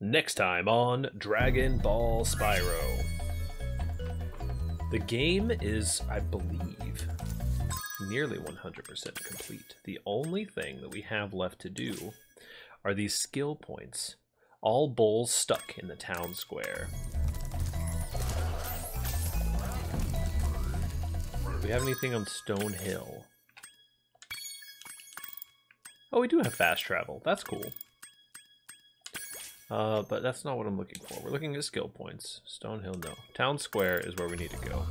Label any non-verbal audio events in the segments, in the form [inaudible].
Next time on Dragon Ball Spyro. The game is, I believe, nearly 100% complete. The only thing that we have left to do are these skill points. All bulls stuck in the town square. Do we have anything on Stone Hill? Oh, we do have fast travel. That's cool. Uh, but that's not what I'm looking for. We're looking at skill points. Stonehill, no. Town Square is where we need to go.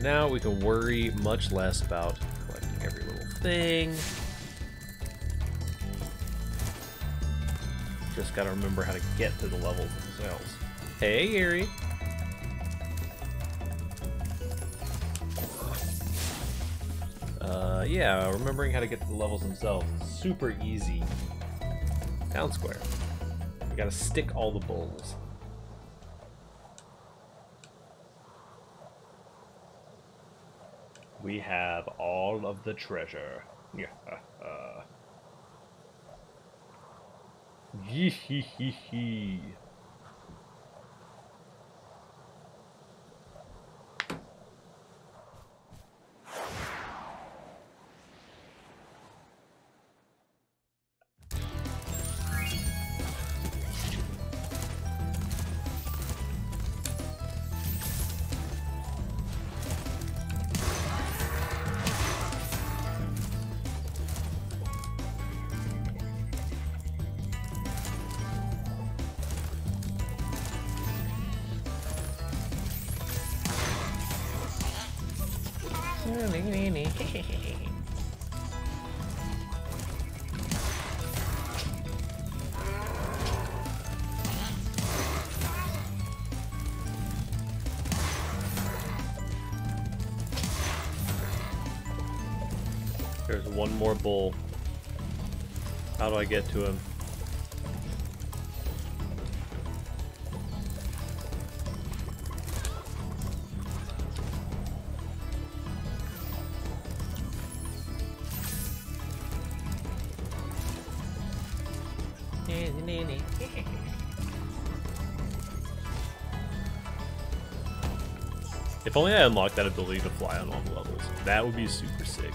Now we can worry much less about collecting every little thing. Just gotta remember how to get to the levels themselves. Hey, Gary. Yeah, remembering how to get to the levels themselves is super easy. Town square. You gotta stick all the bulls. We have all of the treasure. Yeah. Yee hee hee hee. There's one more bull. How do I get to him? If only I unlocked that ability to fly on all the levels. That would be super sick.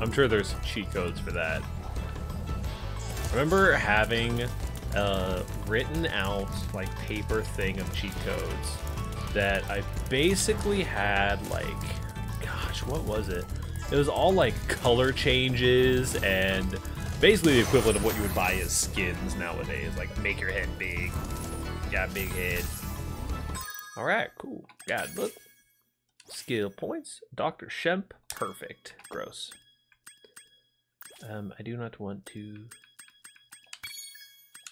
I'm sure there's cheat codes for that. Remember having a written out like paper thing of cheat codes that I basically had like gosh, what was it? It was all like color changes and basically the equivalent of what you would buy as skins nowadays, like make your head big. Got big head. Alright, cool. Got book. Skill points. Dr. Shemp. Perfect. Gross. Um, I do not want to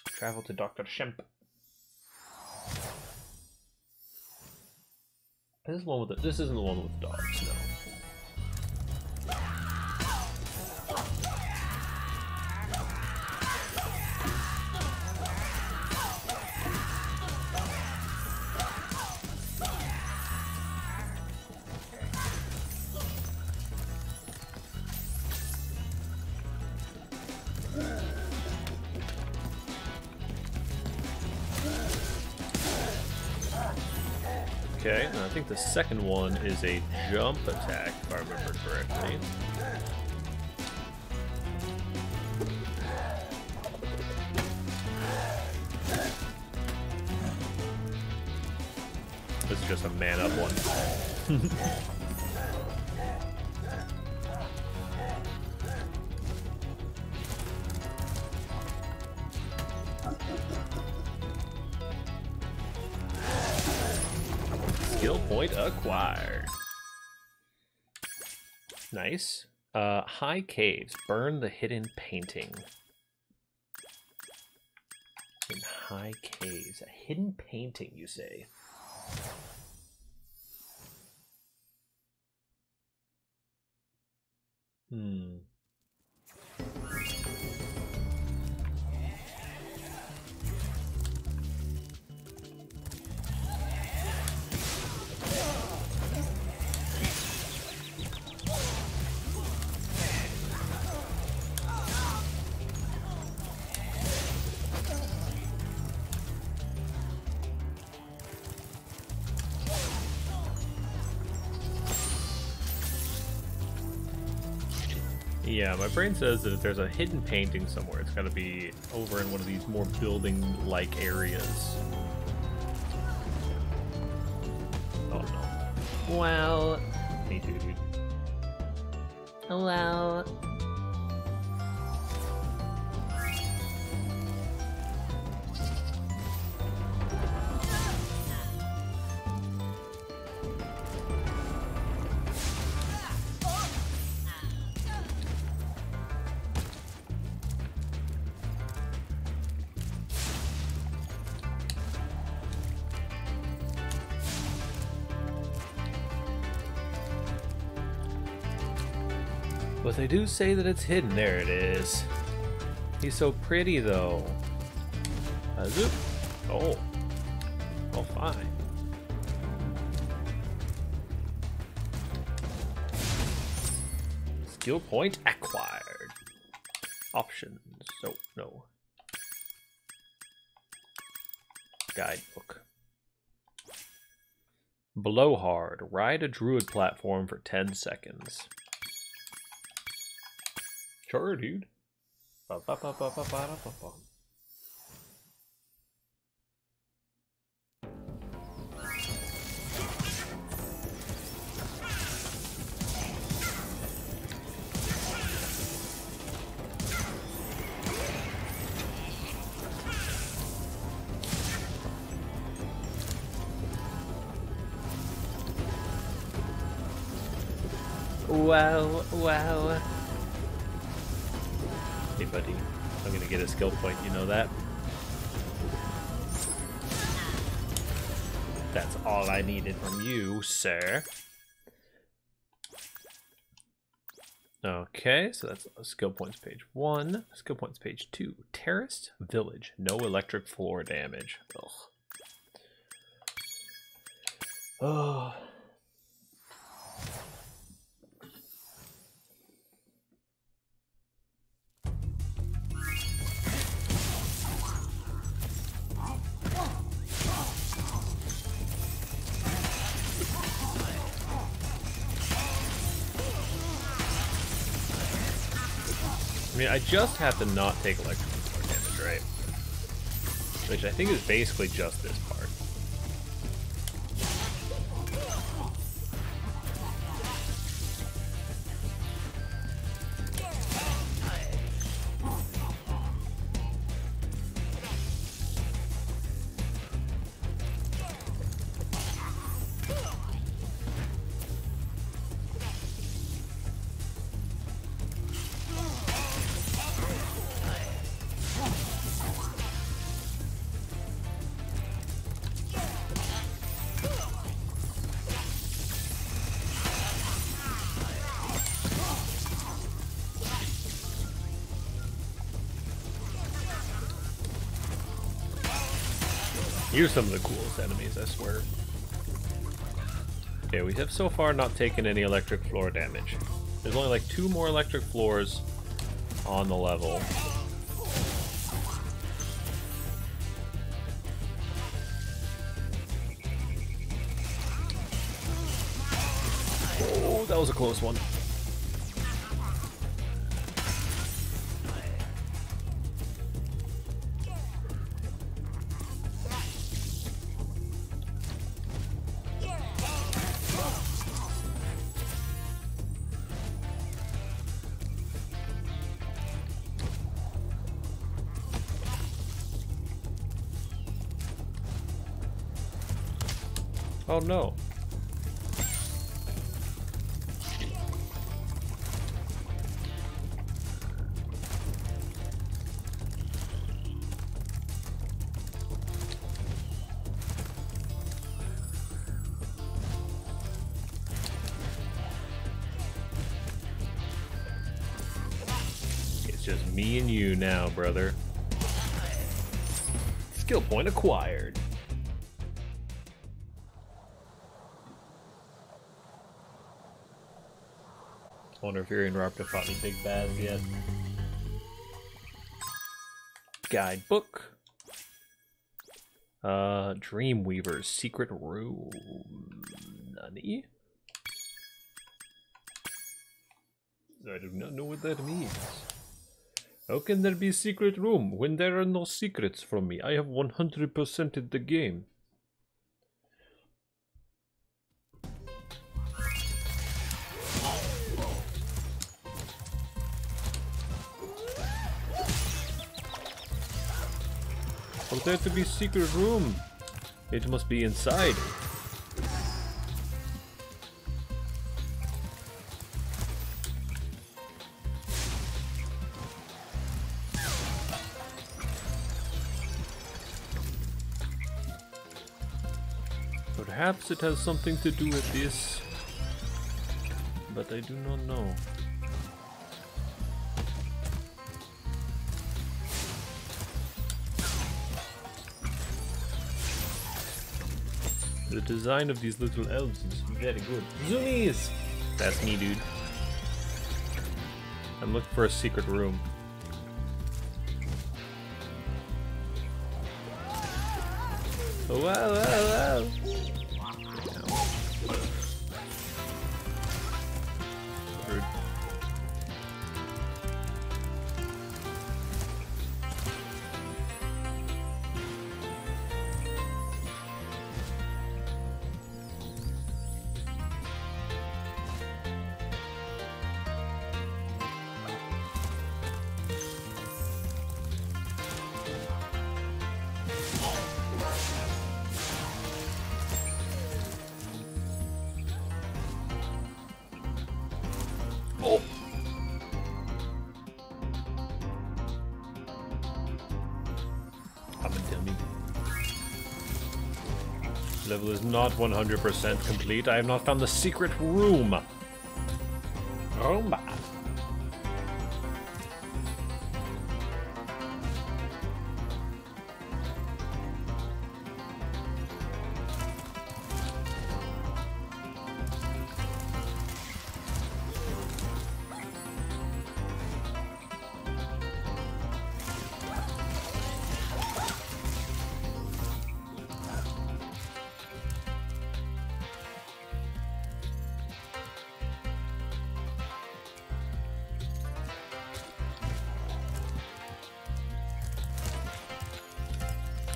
travel to Dr. Shemp. This is one with the, this isn't the one with dogs, no. Okay, and I think the second one is a jump attack, if I remember correctly. This is just a man up one. [laughs] high caves. Burn the hidden painting. In high caves. A hidden painting, you say? My brain says that if there's a hidden painting somewhere, it's got to be over in one of these more building-like areas. Oh no. Well, Me too, dude. well. They do say that it's hidden. There it is. He's so pretty, though. Zoop. Oh. Oh, fine. Skill point acquired. Options. Oh, no. Guidebook. Blowhard. Ride a druid platform for 10 seconds. Sure, dude. Ba, ba. Wow, wow. Hey, buddy. I'm gonna get a skill point, you know that? That's all I needed from you, sir. Okay, so that's skill points page one. Skill points page two. Terraced village. No electric floor damage. Ugh. [sighs] Oh. I mean, I just have to not take electrical damage, right? Which I think is basically just this part. Here's some of the coolest enemies, I swear. Okay, we have so far not taken any electric floor damage. There's only like two more electric floors on the level. Oh, that was a close one. Oh no. It's just me and you now, brother. Skill point acquired. Wonder if and Raptor fought any big bads yet. Guidebook. Uh, Dreamweaver's Secret Room. Nani? I do not know what that means. How can there be secret room when there are no secrets from me? I have 100%ed the game. There to be secret room, it must be inside. Perhaps it has something to do with this, but I do not know. The design of these little elves is very good. Zoomies! That's me, dude. I'm looking for a secret room. Oh, wow, wow, wow. Level is not 100% complete. I have not found the secret room.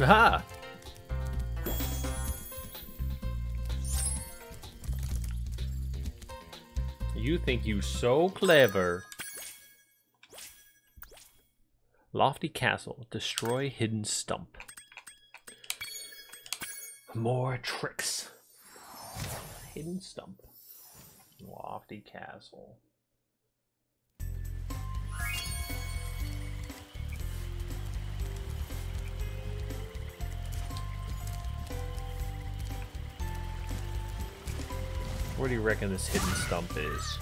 Aha! You think you so clever. Lofty Castle. Destroy hidden stump. More tricks. Hidden stump. Lofty Castle. Where do you reckon this hidden stump is?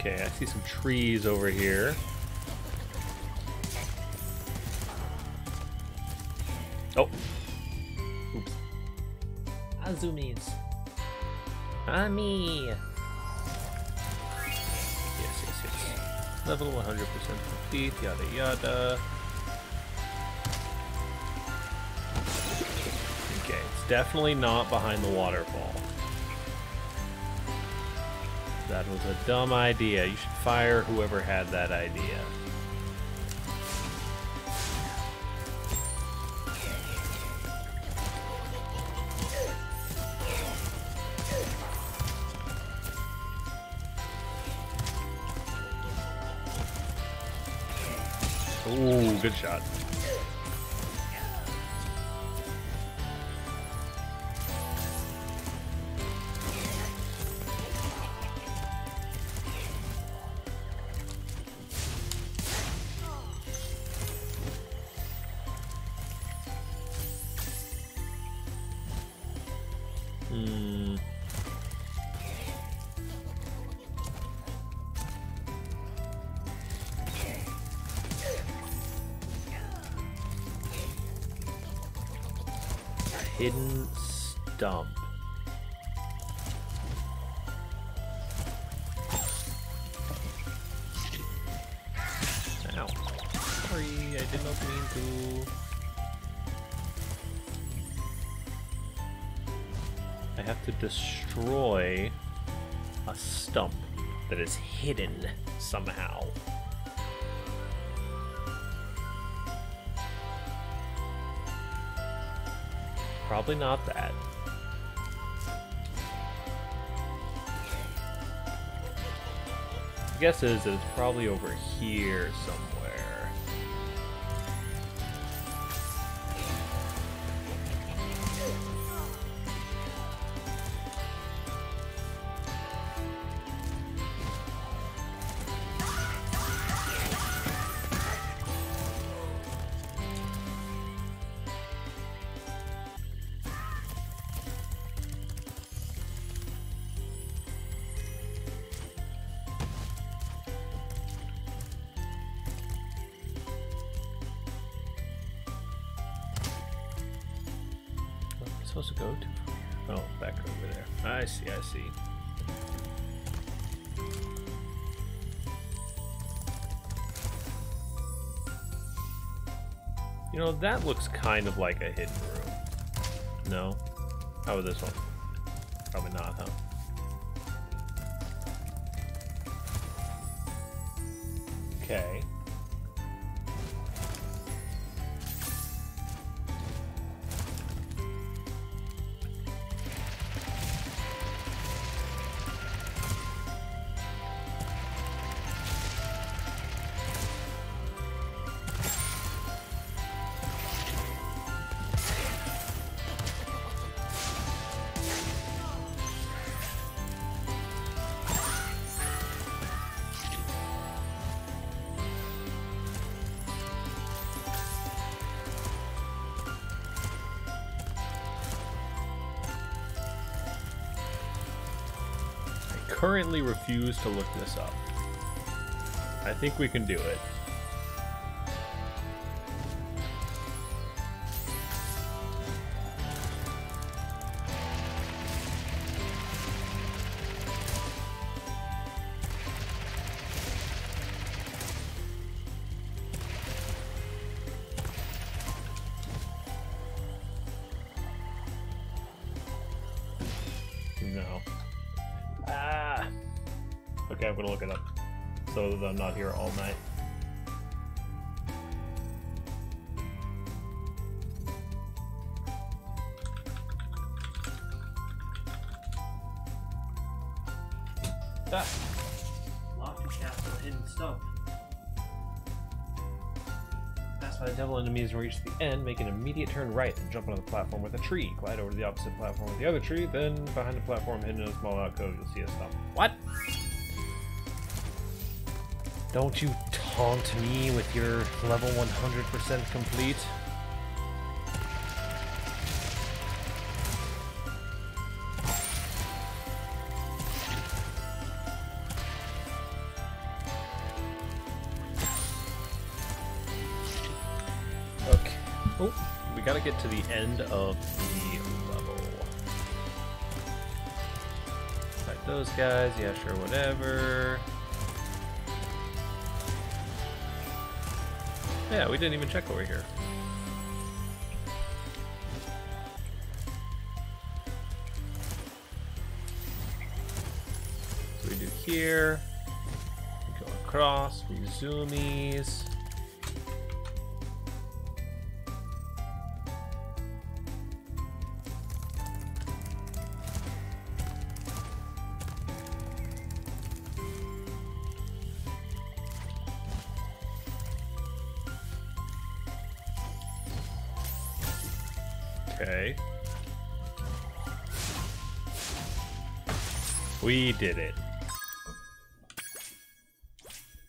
Okay, I see some trees over here. Oh. Oops. Azumis. Ami. Yes, yes, yes. Level 100% complete, yada yada. Okay, it's definitely not behind the waterfall. That was a dumb idea. You should fire whoever had that idea. Ooh, good shot. Sorry, I did not mean to. I have to destroy a stump that is hidden somehow. Probably not that. Guess is it's probably over here somewhere. Supposed to go to? Oh, back over there. I see, I see. You know, that looks kind of like a hidden room. No? How about this one? Probably not, huh? Okay. Currently refuse to look this up. I think we can do it. I'm gonna look it up so that I'm not here all night. Ah. Lofty castle, hidden stump. Pass by the devil enemies and reach the end, make an immediate turn right and jump onto the platform with a tree. Glide over to the opposite platform with the other tree, then behind the platform hidden in a small alcove you'll see a stump. What? Don't you taunt me with your level 100% complete? Okay. Oh, we gotta get to the end of the level. Fight those guys, yeah, sure, whatever. Yeah, we didn't even check over here. So we do here. We go across, we zoomies. Did it.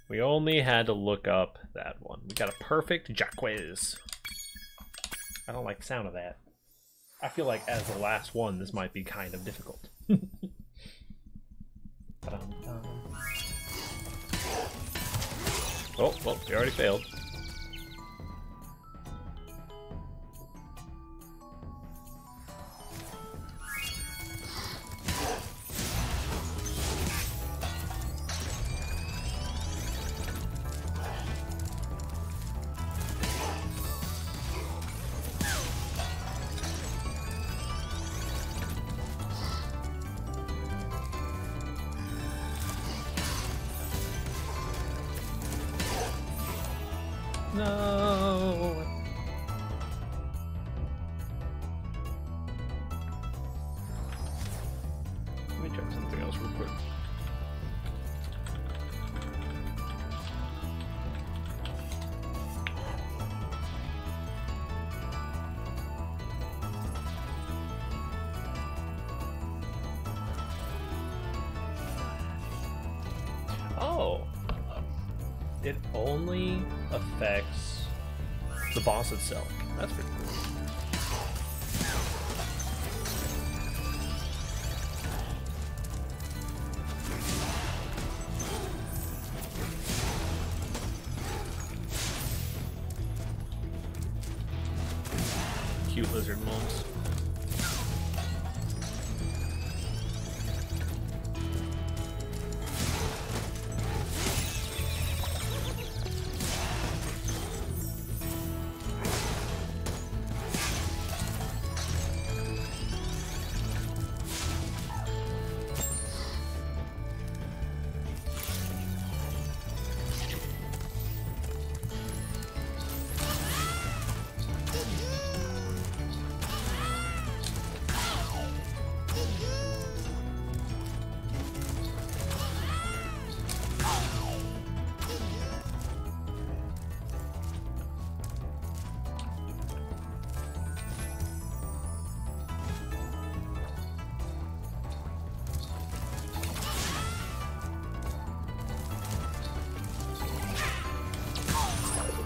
We only had to look up that one. We got a perfect Jacques. I don't like the sound of that. I feel like as the last one, this might be kind of difficult. [laughs] Oh, well, we already failed. Oh. It only affects the boss itself. That's pretty cool.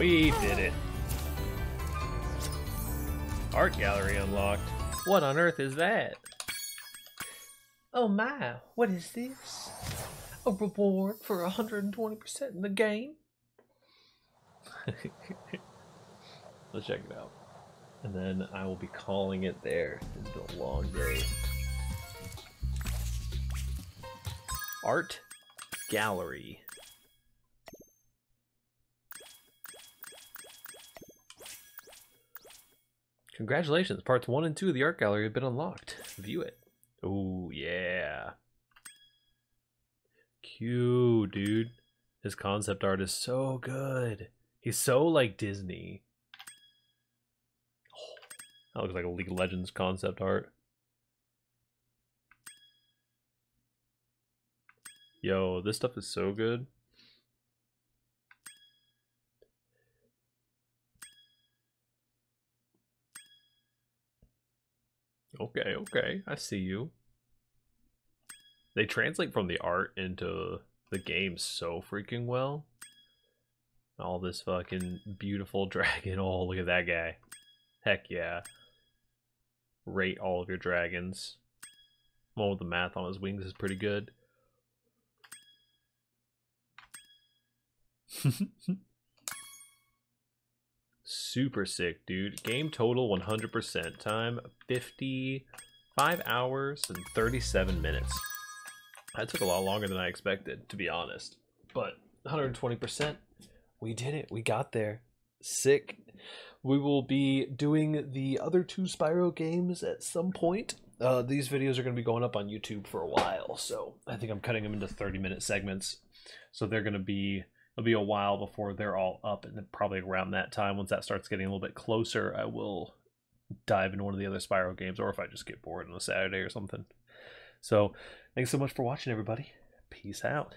We did it. Art gallery unlocked. What on earth is that? Oh my, what is this? A reward for 120% in the game? [laughs] Let's check it out. And then I will be calling it there. It's been a long day. Art gallery. Congratulations, parts 1 and 2 of the art gallery have been unlocked. View it. Oh, yeah. Cute, dude. His concept art is so good. He's so like Disney. That looks like a League of Legends concept art. Yo, this stuff is so good. Okay, okay, I see you. They translate from the art into the game so freaking well. All this fucking beautiful [laughs] dragon. Oh, look at that guy. Heck yeah. Rate all of your dragons. One with the math on his wings is pretty good. [laughs] Super sick, dude. Game total 100%. Time 55 hours and 37 minutes. That took a lot longer than I expected, to be honest. But 120%, we did it. We got there. Sick. We will be doing the other two Spyro games at some point. Uh, these videos are going to be going up on YouTube for a while, so I think I'm cutting them into 30 minute segments. So they're going to be it'll be a while before they're all up, and probably around that time, once that starts getting a little bit closer, I will dive into one of the other Spyro games, or if I just get bored on a Saturday or something. So, thanks so much for watching, everybody. Peace out.